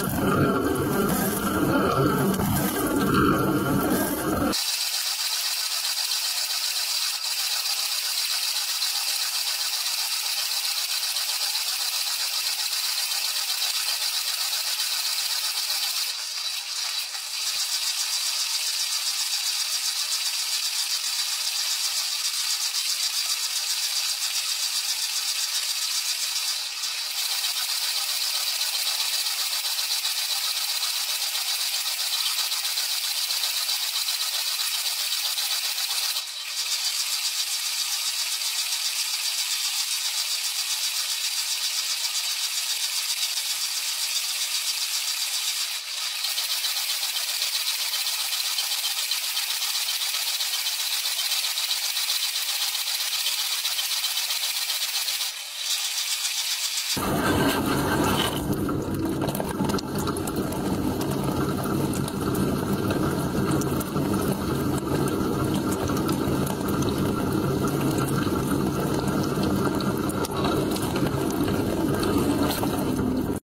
you